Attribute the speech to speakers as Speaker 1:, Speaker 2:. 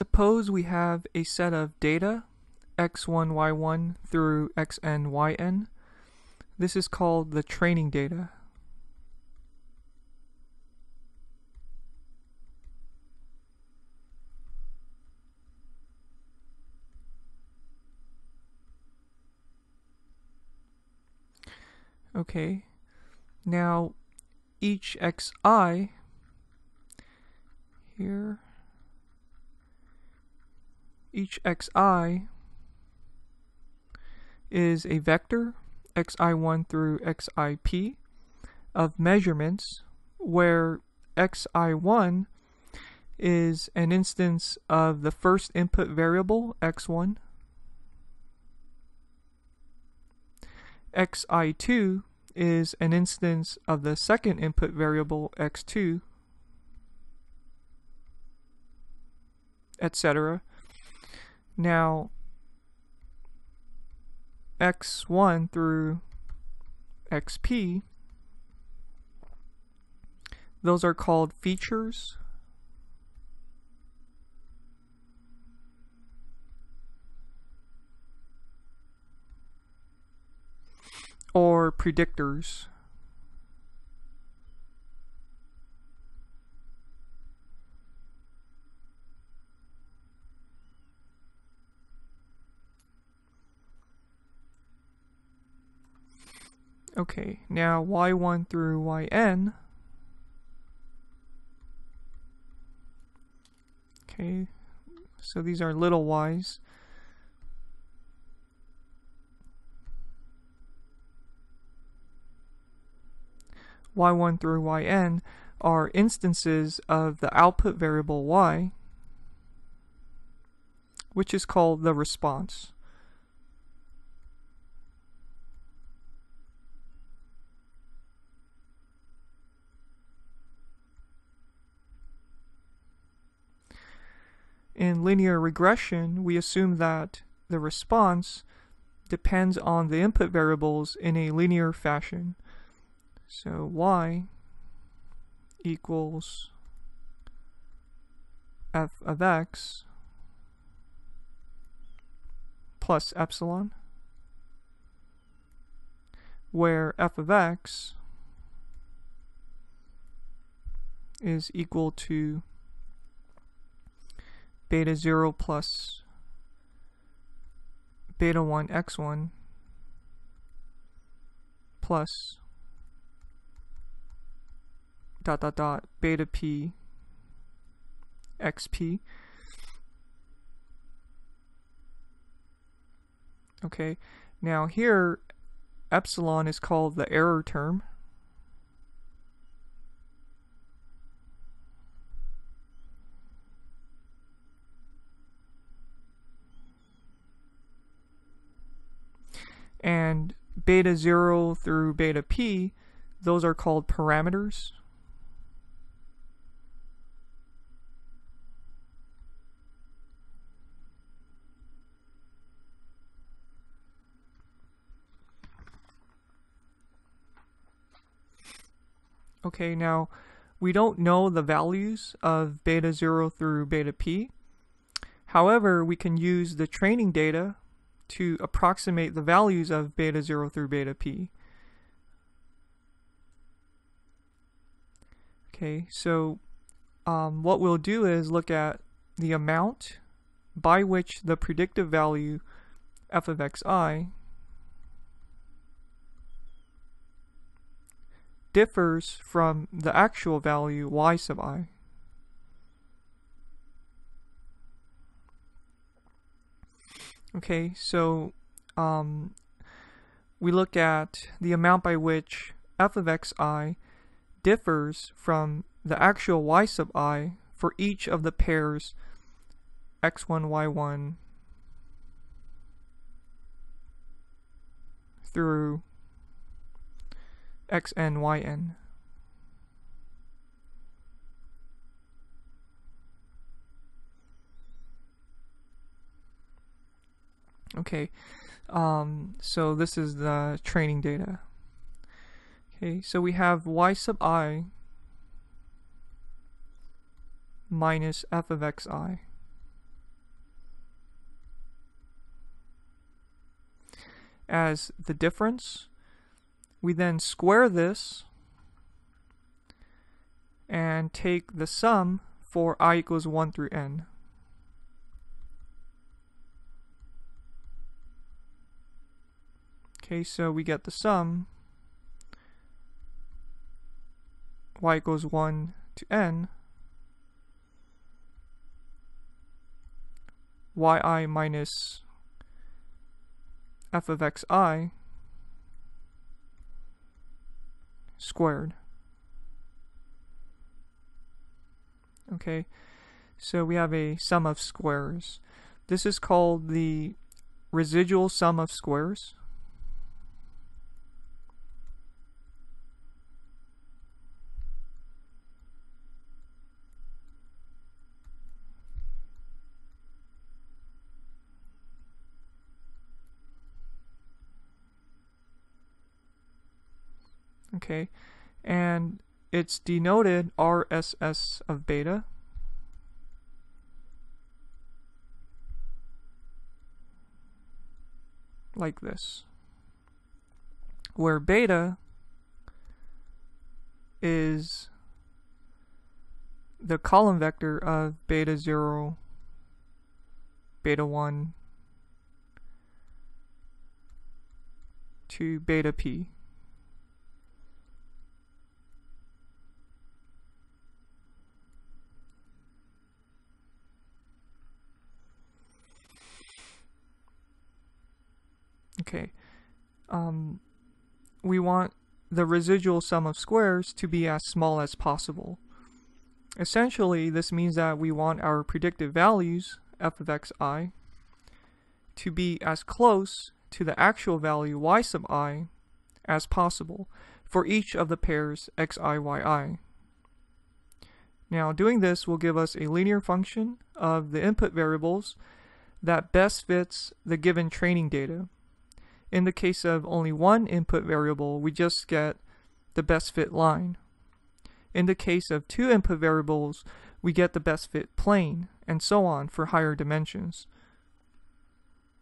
Speaker 1: Suppose we have a set of data x1, y1 through xn, yn. This is called the training data. Okay, now each xi here each xi is a vector xi1 through xip of measurements where xi1 is an instance of the first input variable x1 xi2 is an instance of the second input variable x2 etc now, x1 through xp, those are called features. or predictors. Okay, now y1 through yn. Okay, so these are little y's. y1 through yn are instances of the output variable y, which is called the response. In linear regression, we assume that the response depends on the input variables in a linear fashion. So y equals f of x plus epsilon, where f of x is equal to beta 0 plus beta 1 x1 plus dot dot dot beta p xp okay now here epsilon is called the error term and beta 0 through beta p, those are called parameters. Okay, now we don't know the values of beta 0 through beta p. However, we can use the training data to approximate the values of beta 0 through beta p. Okay, so um, what we'll do is look at the amount by which the predictive value f of xi differs from the actual value y sub i. Okay, so um, we look at the amount by which f of xi differs from the actual y sub i for each of the pairs x1, y1 through xn, yn. Okay, um, so this is the training data. Okay, so we have y sub i minus f of xi. as the difference. We then square this and take the sum for i equals 1 through n. Okay, so we get the sum y equals 1 to n yi minus f of xi squared. Okay, so we have a sum of squares. This is called the residual sum of squares. Okay. And it's denoted RSS of beta. Like this. Where beta is the column vector of beta 0 beta 1 to beta p Okay. Um, we want the residual sum of squares to be as small as possible. Essentially, this means that we want our predicted values, f of xi, to be as close to the actual value y sub i as possible for each of the pairs xi, yi. Now, doing this will give us a linear function of the input variables that best fits the given training data. In the case of only one input variable, we just get the best fit line. In the case of two input variables, we get the best fit plane, and so on for higher dimensions.